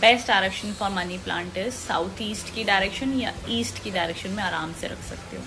Best direction for money plant is south east की direction या east की direction में आराम से रख सकते हो।